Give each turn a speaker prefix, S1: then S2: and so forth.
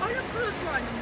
S1: Are you cruise line?